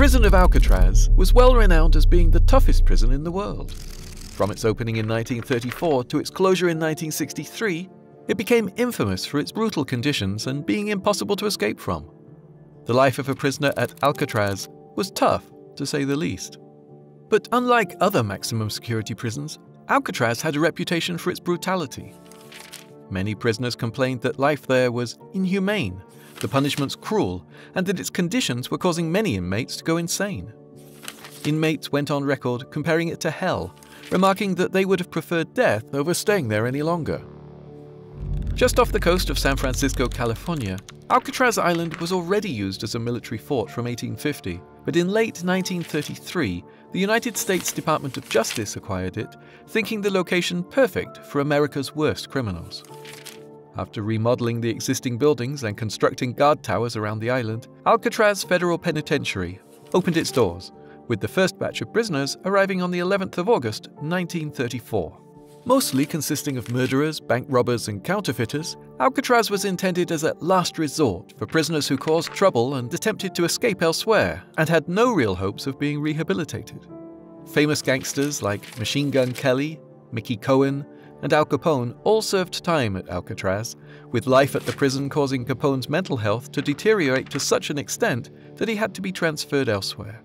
prison of Alcatraz was well renowned as being the toughest prison in the world. From its opening in 1934 to its closure in 1963, it became infamous for its brutal conditions and being impossible to escape from. The life of a prisoner at Alcatraz was tough, to say the least. But unlike other maximum security prisons, Alcatraz had a reputation for its brutality. Many prisoners complained that life there was inhumane, the punishments cruel, and that its conditions were causing many inmates to go insane. Inmates went on record comparing it to hell, remarking that they would have preferred death over staying there any longer. Just off the coast of San Francisco, California, Alcatraz Island was already used as a military fort from 1850, but in late 1933, the United States Department of Justice acquired it, thinking the location perfect for America's worst criminals. After remodeling the existing buildings and constructing guard towers around the island, Alcatraz Federal Penitentiary opened its doors, with the first batch of prisoners arriving on the 11th of August 1934. Mostly consisting of murderers, bank robbers, and counterfeiters, Alcatraz was intended as a last resort for prisoners who caused trouble and attempted to escape elsewhere and had no real hopes of being rehabilitated. Famous gangsters like Machine Gun Kelly, Mickey Cohen, and Al Capone all served time at Alcatraz, with life at the prison causing Capone's mental health to deteriorate to such an extent that he had to be transferred elsewhere.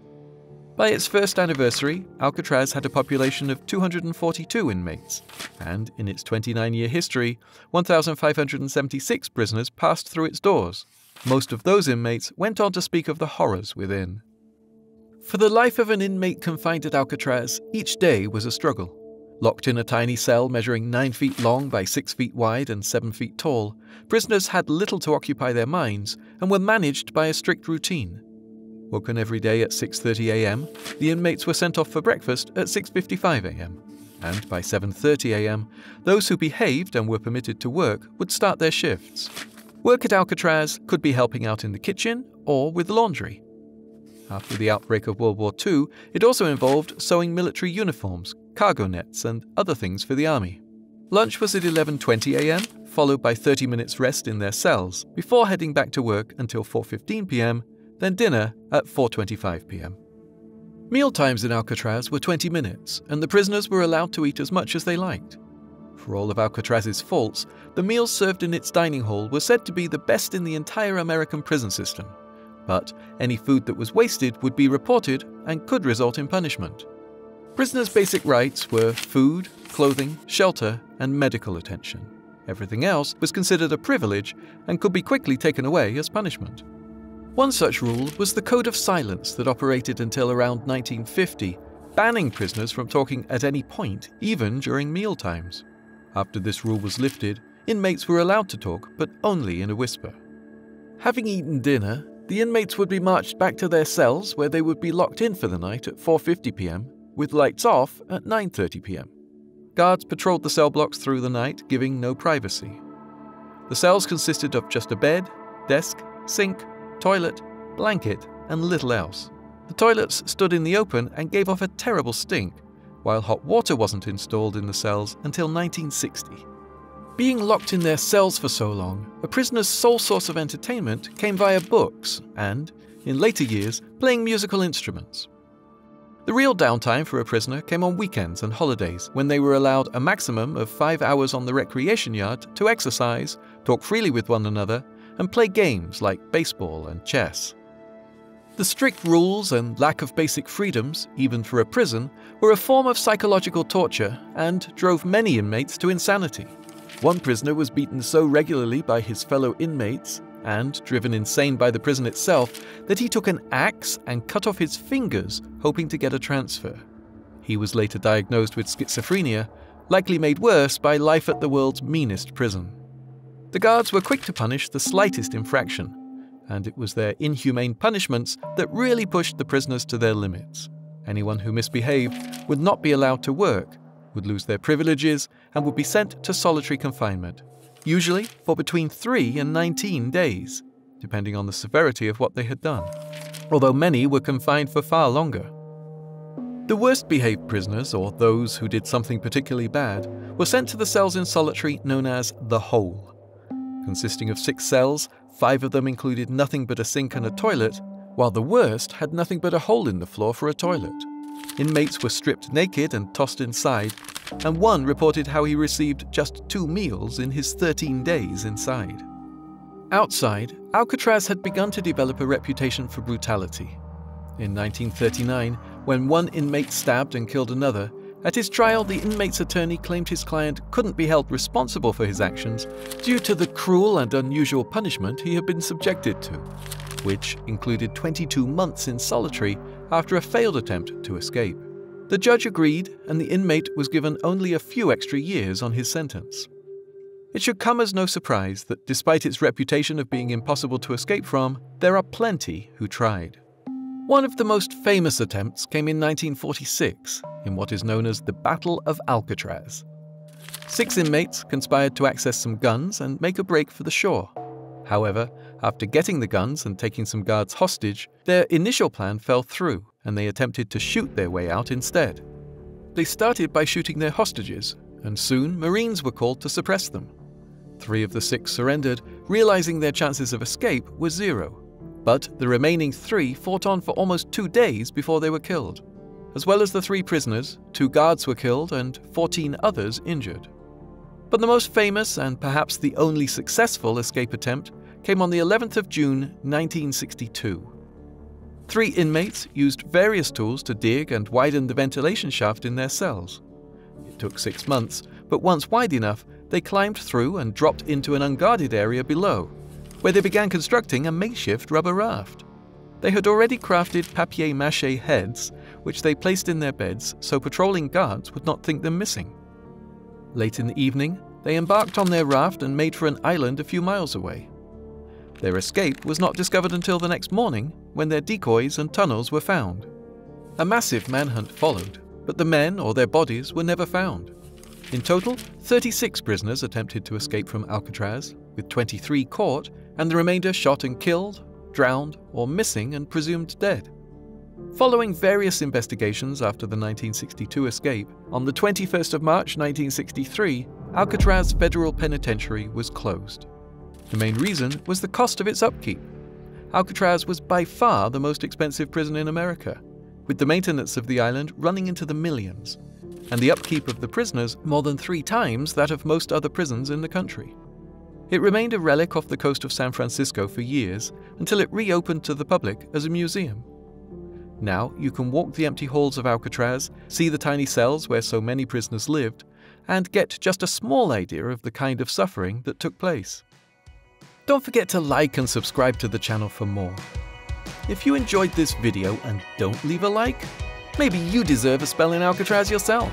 By its first anniversary, Alcatraz had a population of 242 inmates, and in its 29 year history, 1,576 prisoners passed through its doors. Most of those inmates went on to speak of the horrors within. For the life of an inmate confined at Alcatraz, each day was a struggle. Locked in a tiny cell measuring 9 feet long by 6 feet wide and 7 feet tall, prisoners had little to occupy their minds and were managed by a strict routine. Woken every day at 6:30 a.m., the inmates were sent off for breakfast at 6:55 a.m. And by 7:30 a.m., those who behaved and were permitted to work would start their shifts. Work at Alcatraz could be helping out in the kitchen or with laundry. After the outbreak of World War II, it also involved sewing military uniforms, cargo nets, and other things for the army. Lunch was at 11:20 a.m., followed by 30 minutes rest in their cells before heading back to work until 4:15 p.m then dinner at 4:25 p.m. Meal times in Alcatraz were 20 minutes, and the prisoners were allowed to eat as much as they liked. For all of Alcatraz's faults, the meals served in its dining hall were said to be the best in the entire American prison system. But any food that was wasted would be reported and could result in punishment. Prisoners' basic rights were food, clothing, shelter, and medical attention. Everything else was considered a privilege and could be quickly taken away as punishment. One such rule was the Code of Silence that operated until around 1950, banning prisoners from talking at any point, even during meal times. After this rule was lifted, inmates were allowed to talk, but only in a whisper. Having eaten dinner, the inmates would be marched back to their cells where they would be locked in for the night at 4:50 p.m. with lights off at 9:30 p.m. Guards patrolled the cell blocks through the night, giving no privacy. The cells consisted of just a bed, desk, sink, toilet, blanket, and little else. The toilets stood in the open and gave off a terrible stink, while hot water wasn't installed in the cells until 1960. Being locked in their cells for so long, a prisoner's sole source of entertainment came via books and, in later years, playing musical instruments. The real downtime for a prisoner came on weekends and holidays when they were allowed a maximum of five hours on the recreation yard to exercise, talk freely with one another, and play games like baseball and chess. The strict rules and lack of basic freedoms, even for a prison, were a form of psychological torture and drove many inmates to insanity. One prisoner was beaten so regularly by his fellow inmates and driven insane by the prison itself that he took an axe and cut off his fingers, hoping to get a transfer. He was later diagnosed with schizophrenia, likely made worse by life at the world's meanest prison. The guards were quick to punish the slightest infraction, and it was their inhumane punishments that really pushed the prisoners to their limits. Anyone who misbehaved would not be allowed to work, would lose their privileges, and would be sent to solitary confinement, usually for between 3 and 19 days, depending on the severity of what they had done, although many were confined for far longer. The worst behaved prisoners, or those who did something particularly bad, were sent to the cells in solitary known as the Hole. Consisting of six cells, five of them included nothing but a sink and a toilet, while the worst had nothing but a hole in the floor for a toilet. Inmates were stripped naked and tossed inside, and one reported how he received just two meals in his 13 days inside. Outside, Alcatraz had begun to develop a reputation for brutality. In 1939, when one inmate stabbed and killed another, at his trial, the inmate's attorney claimed his client couldn't be held responsible for his actions due to the cruel and unusual punishment he had been subjected to, which included 22 months in solitary after a failed attempt to escape. The judge agreed, and the inmate was given only a few extra years on his sentence. It should come as no surprise that despite its reputation of being impossible to escape from, there are plenty who tried. One of the most famous attempts came in 1946 in what is known as the Battle of Alcatraz. Six inmates conspired to access some guns and make a break for the shore. However, after getting the guns and taking some guards hostage, their initial plan fell through and they attempted to shoot their way out instead. They started by shooting their hostages, and soon Marines were called to suppress them. Three of the six surrendered, realizing their chances of escape were zero. But the remaining three fought on for almost two days before they were killed. As well as the three prisoners, two guards were killed and 14 others injured. But the most famous and perhaps the only successful escape attempt came on the 11th of June 1962. Three inmates used various tools to dig and widen the ventilation shaft in their cells. It took six months, but once wide enough, they climbed through and dropped into an unguarded area below, where they began constructing a makeshift rubber raft. They had already crafted papier mache heads, which they placed in their beds so patrolling guards would not think them missing. Late in the evening, they embarked on their raft and made for an island a few miles away. Their escape was not discovered until the next morning, when their decoys and tunnels were found. A massive manhunt followed, but the men or their bodies were never found. In total, 36 prisoners attempted to escape from Alcatraz, with 23 caught and the remainder shot and killed, drowned, or missing and presumed dead. Following various investigations after the 1962 escape, on the 21st of March 1963, Alcatraz Federal Penitentiary was closed. The main reason was the cost of its upkeep. Alcatraz was by far the most expensive prison in America, with the maintenance of the island running into the millions, and the upkeep of the prisoners more than three times that of most other prisons in the country. It remained a relic off the coast of San Francisco for years until it reopened to the public as a museum. Now you can walk the empty halls of Alcatraz, see the tiny cells where so many prisoners lived, and get just a small idea of the kind of suffering that took place. Don't forget to like and subscribe to the channel for more. If you enjoyed this video and don't leave a like, maybe you deserve a spell in Alcatraz yourself.